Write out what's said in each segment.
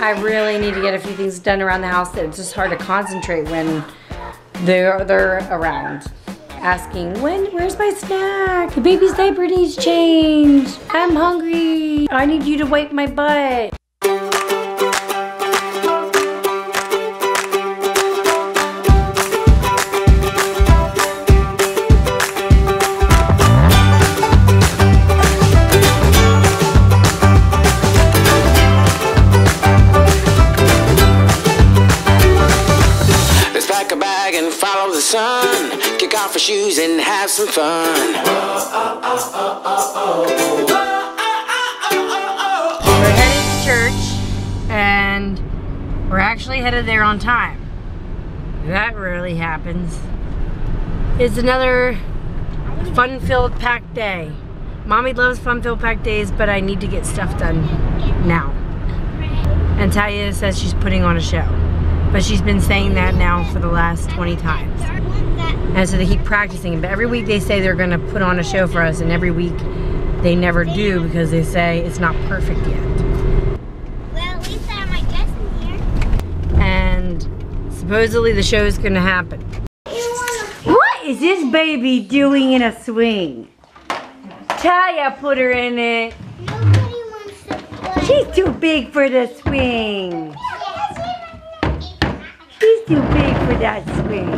I really need to get a few things done around the house that it's just hard to concentrate when they're they're around. Asking, when where's my snack? The baby's diaper needs change. I'm hungry. I need you to wipe my butt. The sun. Kick off our shoes and have some fun. We're headed to church and we're actually headed there on time. That rarely happens. It's another fun-filled packed day. Mommy loves fun-filled packed days, but I need to get stuff done now. And Talia says she's putting on a show. But she's been saying that now for the last 20 times. And so they keep practicing. But every week they say they're going to put on a show for us, and every week they never do because they say it's not perfect yet. Well, at least I have my guest in here. And supposedly the show is going to happen. What is this baby doing in a swing? Taya put her in it. Nobody wants to play. She's too big for the swing. She's too big for that swing.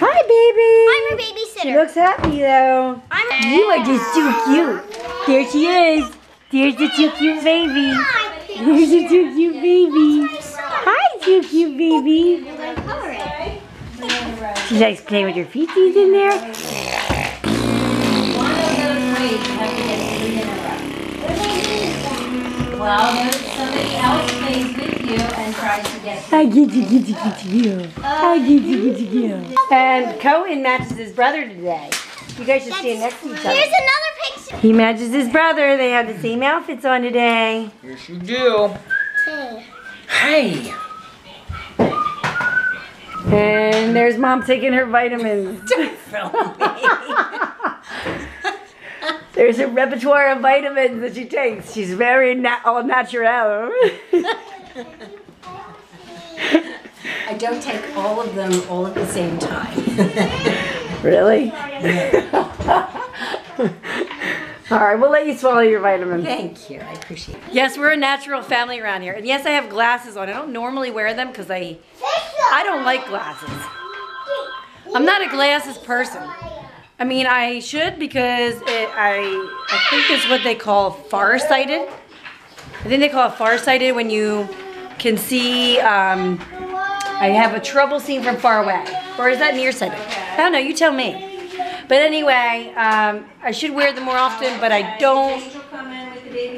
Hi, baby. I'm her baby. She babysitter. looks happy though. I'm You are just too cute. There she is. There's the too cute baby. There's the too cute baby. Hi, too cute baby. She likes playing with her feeties in there. Well, no, somebody else plays with you and tries to get I get you, get you, get you. I get you, get you, get you. And Cohen matches his brother today. You guys should stand next to each other. Here's other. another picture. He matches his brother. They have the same outfits on today. Yes, you do. Hey. Hey. And there's mom taking her vitamins. There's a repertoire of vitamins that she takes. She's very na- all natural. I don't take all of them all at the same time. really? all right, we'll let you swallow your vitamins. Thank you. I appreciate it. Yes, we're a natural family around here. And yes, I have glasses on. I don't normally wear them because I I don't like glasses. I'm not a glasses person. I mean, I should because it, I I think it's what they call farsighted. I think they call it farsighted when you can see. Um, I have a trouble seeing from far away, or is that nearsighted? I don't know. You tell me. But anyway, um, I should wear them more often, but I don't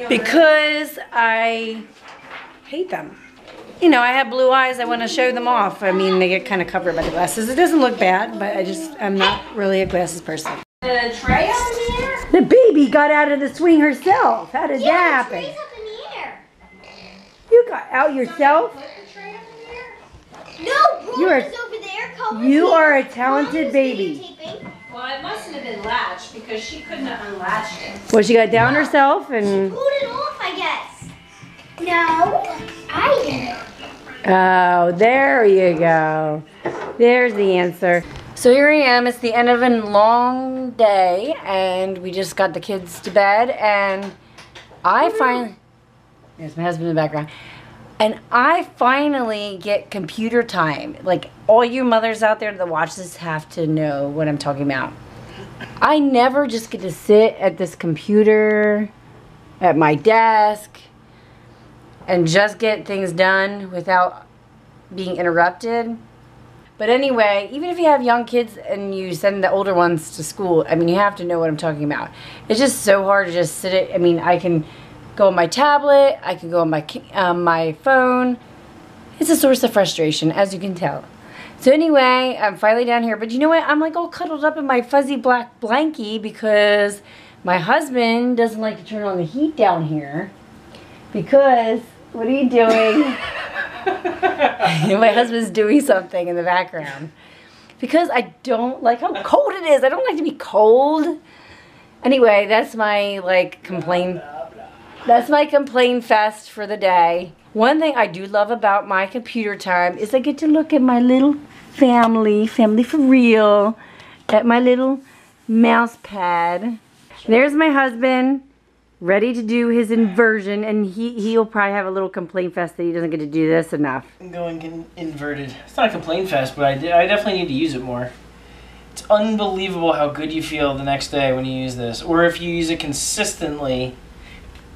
because I hate them. You know, I have blue eyes. I want to show them off. I mean, they get kind of covered by the glasses. It doesn't look bad, but I just I'm not really a glasses person. The tray on there? The baby got out of the swing herself. How did that Raise happen? up in the air. You got out yourself? No, You are- Roman's over there. Cohen's You here. are a talented Roman's baby. Well, it mustn't have been latched because she couldn't have unlatched it. Well, she got down herself and Pulled it off, I guess. No, I did it. Oh, there you go. There's the answer. So here I am. It's the end of a long day, and we just got the kids to bed, and I finally. There's my husband in the background. And I finally get computer time. Like all you mothers out there that watch this have to know what I'm talking about. I never just get to sit at this computer at my desk and just get things done without being interrupted. But anyway, even if you have young kids and you send the older ones to school, I mean, you have to know what I'm talking about. It's just so hard to just sit it. I mean, I can go on my tablet, I can go on my um, my phone. It's a source of frustration, as you can tell. So anyway, I'm finally down here. But you know what? I'm like all cuddled up in my fuzzy black blankie because my husband doesn't like to turn on the heat down here. Because what are you doing? my husband's doing something in the background. Because I don't like how cold it is. I don't like to be cold. Anyway, that's my like complaint. That's my complaint fest for the day. One thing I do love about my computer time is I get to look at my little family, family for real, at my little mouse pad. There's my husband, ready to do his inversion, and he, he'll probably have a little complaint fest that he doesn't get to do this enough. Going in inverted. It's not a complaint fest, but I, I definitely need to use it more. It's unbelievable how good you feel the next day when you use this, or if you use it consistently,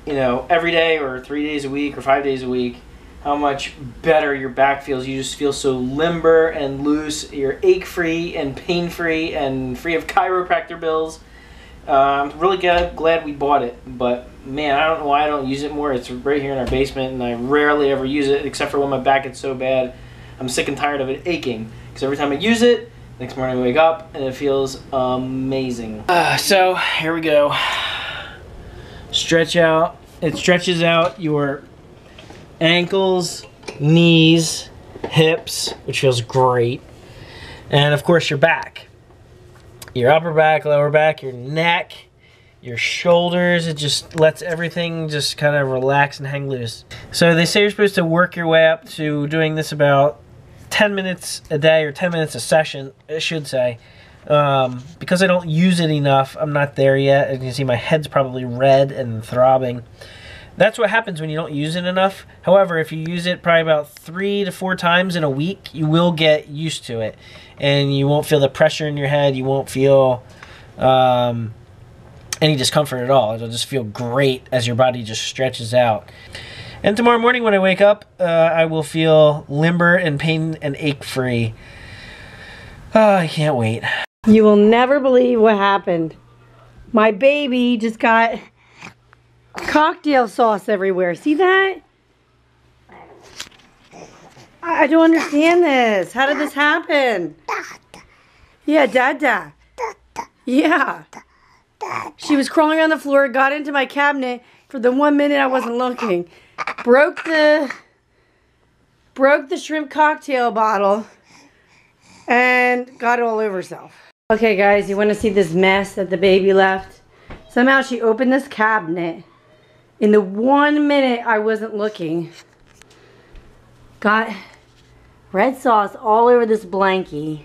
you know, every day or three days a week or five days a week. How much better your back feels. You just feel so limber and loose. You're ache free and pain free and free of chiropractor bills. I'm really glad, glad we bought it, but man, I don't know why I don't use it more. It's right here in our basement, and I rarely ever use it except for when my back gets so bad. I'm sick and tired of it aching because every time I use it, next morning I wake up and it feels amazing. Uh, so here we go. Stretch out. It stretches out your ankles, knees, hips, which feels great, and of course your back your upper back, lower back, your neck, your shoulders. It just lets everything just kind of relax and hang loose. So they say you're supposed to work your way up to doing this about 10 minutes a day or 10 minutes a session, I should say. Um, because I don't use it enough, I'm not there yet. As you can see, my head's probably red and throbbing. That's what happens when you don't use it enough. However, if you use it probably about three to four times in a week, you will get used to it. And you won't feel the pressure in your head. You won't feel um, any discomfort at all. It'll just feel great as your body just stretches out. And tomorrow morning when I wake up, uh, I will feel limber and pain and ache free. Oh, I can't wait. You will never believe what happened. My baby just got cocktail sauce everywhere. See that? I don't understand this. How did this happen? Yeah, Dada. Yeah. She was crawling on the floor, got into my cabinet for the one minute I wasn't looking. Broke the broke the shrimp cocktail bottle and got it all over herself. Okay guys, you want to see this mess that the baby left? Somehow she opened this cabinet in the one minute I wasn't looking. Got red sauce all over this blankie.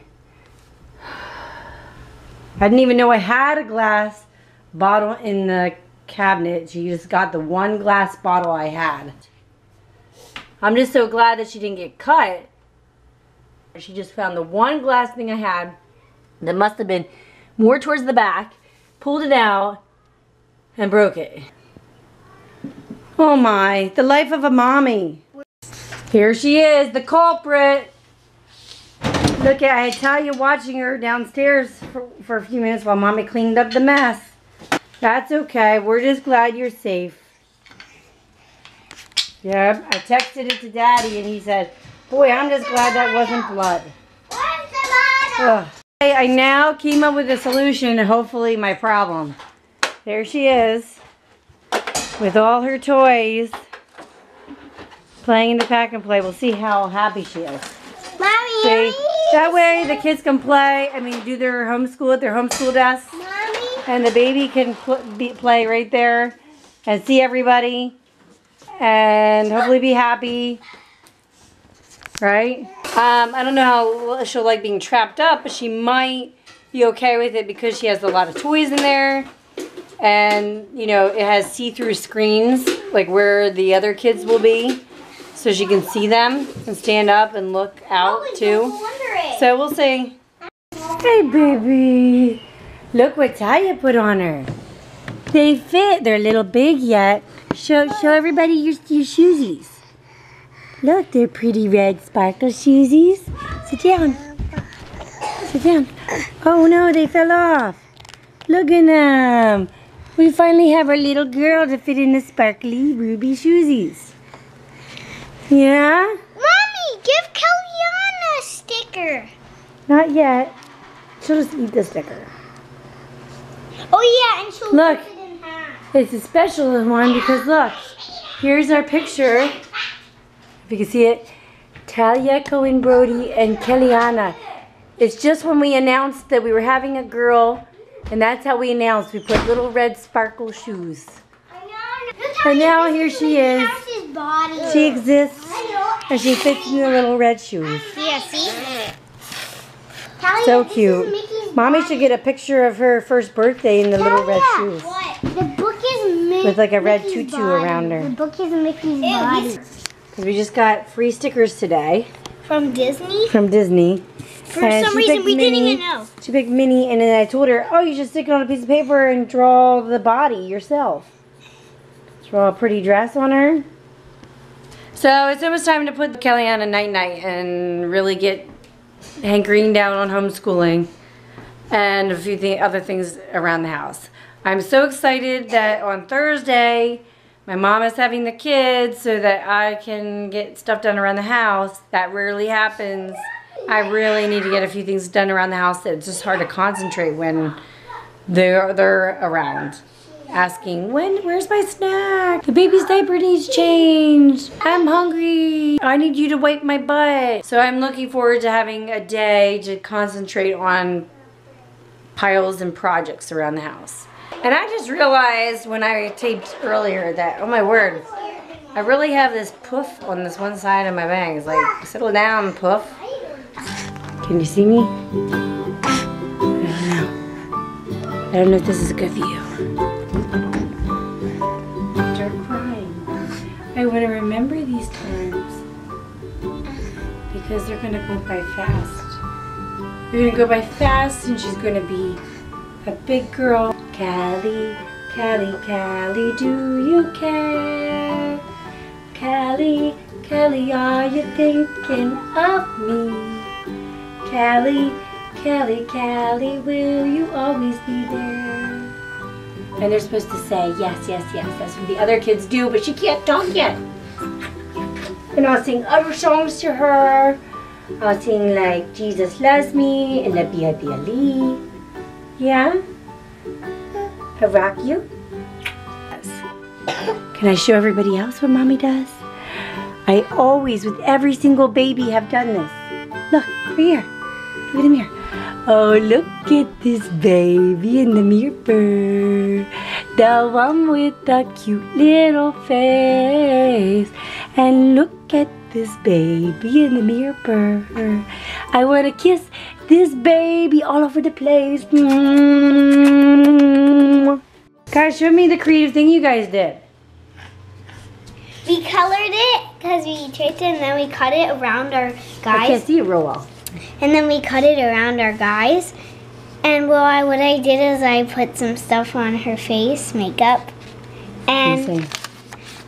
I didn't even know I had a glass bottle in the cabinet. She just got the one glass bottle I had. I'm just so glad that she didn't get cut. She just found the one glass thing I had that must have been more towards the back, pulled it out, and broke it. Oh my, the life of a mommy. Here she is, the culprit. Look at, I tell you, watching her downstairs for, for a few minutes while mommy cleaned up the mess. That's okay, we're just glad you're safe. Yep, I texted it to daddy and he said, boy, I'm just glad that wasn't blood. Ugh. I now came up with a solution hopefully my problem. There she is with all her toys playing in the pack and play. We'll see how happy she is. Mommy, See? That way the kids can play, I mean do their homeschool at their homeschool desk Mommy, and the baby can pl- be, play right there and see everybody and hopefully be happy. Right? Um, I don't know how she'll like being trapped up, but she might be okay with it because she has a lot of toys in there. And, you know, it has see-through screens, like where the other kids will be. So she can see them and stand up and look out too. So we'll see. Hey, baby. Look what Taya put on her. They fit. They're a little big yet. Show show everybody your, your shoesies. Look, they're pretty red sparkle shoesies. Sit down. Sit down. Oh no, they fell off. Look at them. We finally have our little girl to fit in the sparkly ruby shoesies. Yeah? Mommy, give Kellyanna a sticker. Not yet. She'll just eat the sticker. Oh yeah, and she'll Look. it in half. It's a special one because look, here's our picture. If you can see it, Talia Cohen Brody and Kellyanna. It's just when we announced that we were having a girl, and that's how we announced. We put little red sparkle shoes. I know. And now here she is. House's body. She exists and she fits in the little red shoes. Yeah, see? So cute. Mommy should get a picture of her first birthday in the little red Yeah. shoes. What? The book is Mi- With, like, a red Mickey's tutu body. around her. The book is Mickey's body. Because we just got free stickers today From Disney? from Disney. For And some reason, we didn't even know. She picked Minnie and then I told her, oh, you should stick it on a piece of paper and draw the body yourself. Draw a pretty dress on her. So it's almost time to put Kelly on a night-night and really get hankering down on homeschooling and a few th- other things around the house. I'm so excited that on Thursday, my mom is having the kids so that I can get stuff done around the house. That rarely happens. I really need to get a few things done around the house. It's just hard to concentrate when they're, they're around. Asking, when, where's my snack? The baby's diaper needs changed. I'm hungry. I need you to wipe my butt. So I'm looking forward to having a day to concentrate on piles and projects around the house. And I just realized when I taped earlier that, oh my word, I really have this poof on this one side of my bangs. Like, settle down, poof. Can you see me? I don't know. I don't know if this is a good for you. Start crying. I want to remember these times because they're going to go by fast. They're gonna go by fast and she's gonna be a big girl. Callie, Callie, Callie, do you care? Callie, Callie, are you thinking of me? Callie, Callie, Callie, will you always be there? And they're supposed to say yes, yes, yes. That's what the other kids do, but she can't talk yet. And I'll sing other songs to her. I'll sing like Jesus loves me and the Bia Bia. Yeah? I rock you? Yes. Can I show everybody else what mommy does? I always, with every single baby, have done this. Look, here. Look at the mirror. Oh, look at this baby in the mirror. The one with the cute little face. And look at this baby in the mirror. I want to kiss this baby all over the place. Mm. Guys, show me the creative thing you guys did. We colored it because we traced it and then we cut it around our guys. I can't see it real well. And then we cut it around our guys. And well, I, what I did is I put some stuff on her face, makeup. And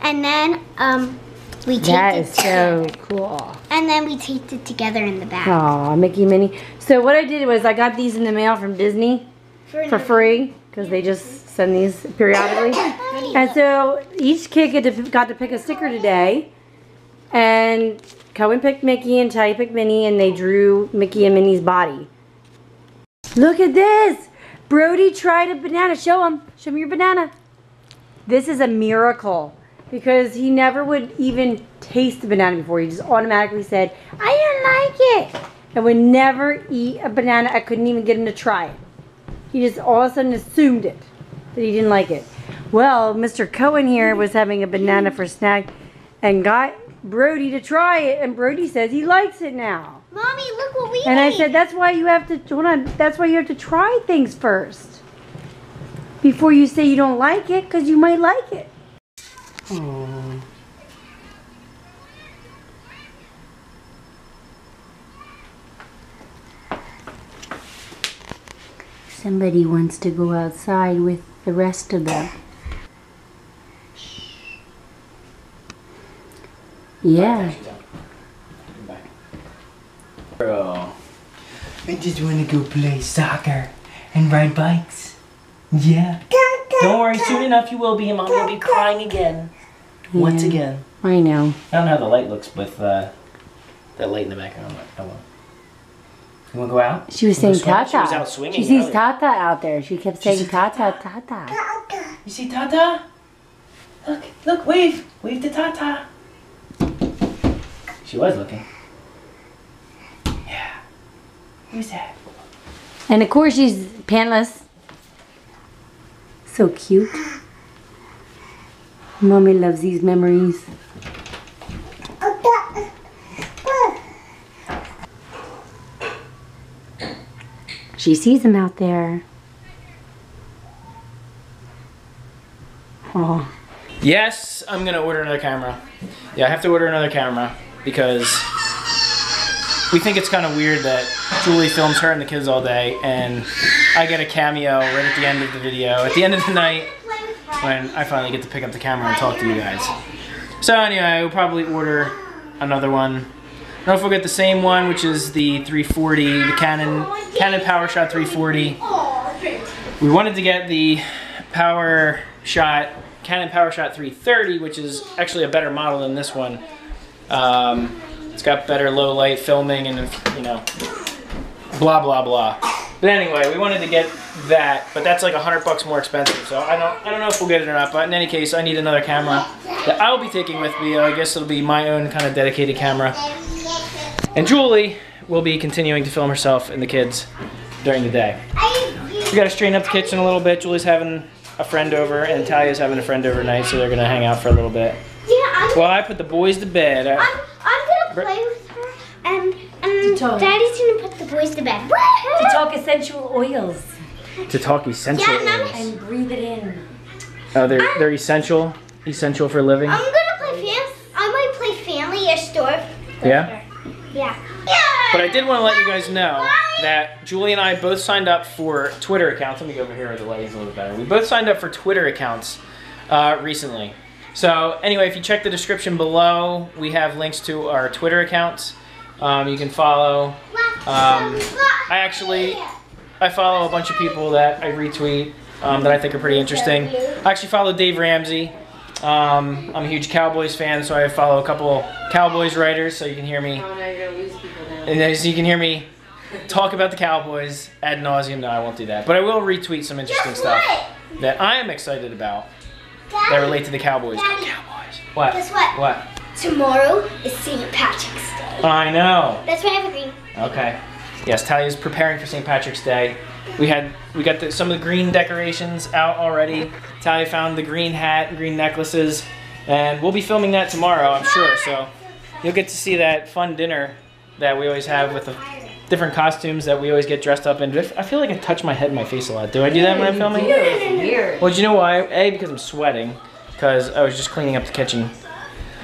and then um we taped That it is so cool. And then we taped it together in the back. Aw, Mickey Minnie. So what I did was I got these in the mail from Disney for free because they just send these periodically. And so each kid get to, got to pick a sticker today. And Cohen picked Mickey and Ty picked Minnie and they drew Mickey and Minnie's body. Look at this! Brody tried a banana. Show him. Show me your banana. This is a miracle because he never would even taste the banana before. He just automatically said, I don't like it. I would never eat a banana. I couldn't even get him to try it. He just all of a sudden assumed it, that he didn't like it. Well, Mr. Cohen here was having a banana for snack and got Brody to try it. And Brody says he likes it now. Mommy, look what we And I said, that's why you have to, hold on, that's why you have to try things first. Before you say you don't like it, because you might like it. Somebody wants to go outside with the rest of them. Yeah. Bro. I just want to go play soccer and ride bikes. Yeah. Don't worry, soon enough you will be, mom will be crying again. Once again. I know. I don't know how the light looks with uh, that light in the background. but Oh well. You want to go out? She was saying? Tata. She was out swinging. She sees earlier. Tata out there. She kept saying said Tata, Tata. You see Tata? Look, look, wave. Wave to Tata. She was looking. Yeah. Who's that? And of course she's pantless. So cute. Mommy loves these memories. She sees him out there. Oh. Yes, I'm gonna order another camera. Yeah, I have to order another camera because we think it's kind of weird that Julie films her and the kids all day, and I get a cameo right at the end of the video, at the end of the night, when I finally get to pick up the camera and talk to you guys. So anyway, we'll probably order another one. I don't know if we'll get the same one, which is the 340, the Canon Canon PowerShot 340. We wanted to get the Power Shot Canon PowerShot 330, which is actually a better model than this one. Um, it's got better low light filming and you know, blah blah blah. But anyway, we wanted to get that, but that's like a hundred bucks more expensive. So I don't I don't know if we'll get it or not. But in any case, I need another camera that I'll be taking with me. I guess it'll be my own kind of dedicated camera. And Julie will be continuing to film herself and the kids during the day. We gotta straighten up the kitchen a little bit. Julie's having a friend over, and Talia's having a friend overnight, so they're gonna hang out for a little bit. Yeah, I'm, Well, I put the boys to bed. I- I'm, I'm gonna play with her, and and talk. Daddy's gonna put the boys to bed. To talk essential oils to talk essential Yeah, oils. and breathe it in. Oh, they're they're essential, essential for living. I'm gonna play fam. I might play family or store. Yeah. Yeah. Yeah. But I did want to let you guys know that Julie and I both signed up for Twitter accounts. Let me go over here where the lighting's a little better. We both signed up for Twitter accounts uh, recently. So anyway, if you check the description below, we have links to our Twitter accounts. Um, you can follow. Um, I actually I follow a bunch of people that I retweet um, that I think are pretty interesting. I actually follow Dave Ramsey. Um, I'm a huge Cowboys fan, so I follow a couple Cowboys writers, so you can hear me. And then so you can hear me talk about the Cowboys ad nauseum. No, I won't do that, but I will retweet some interesting stuff that I am excited about that relate to the Cowboys. Go Daddy. Cowboys! What? Guess what? What? Tomorrow is St. Patrick's Day. I know. That's why I have a green. Okay. Yes, Talia's preparing for St. Patrick's Day. We had we got the, some of the green decorations out already. Talia found the green hat, green necklaces, and we'll be filming that tomorrow, I'm sure. So you'll get to see that fun dinner that we always have with the different costumes that we always get dressed up in. I feel like I touch my head and my face a lot. Do I do that when I'm filming? Weird. Well, do you know why? A, because I'm sweating, because I was just cleaning up the kitchen.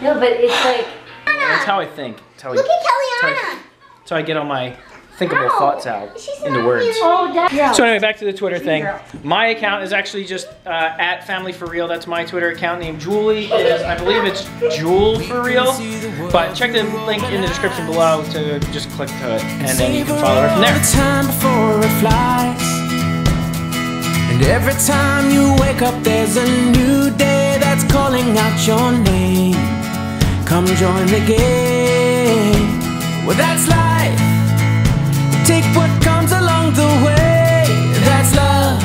No, but it's like That's how I think. That's how I, Look at Kellyanna. that's how I get all my thinkable Ow. thoughts out She's into not words. oh, that. So anyway, back to the Twitter thing. My account is actually just uh, at Family for Real. That's my Twitter account name. Julie is, I believe it's Jewel for Real. But check the link in the description below to just click to it, and then you can follow her from there. The time before it flies. And every time you wake up, there's a new day that's calling out your name. Come join the game. Well, that's life. Take what comes along the way. That's love.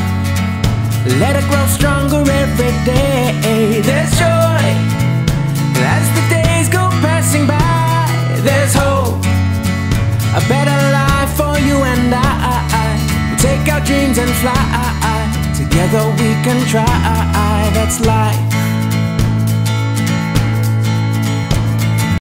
Let it grow stronger every day. There's joy. As the days go passing by, there's hope. A better life for you and I. Take our dreams and fly. Together we can try. That's life.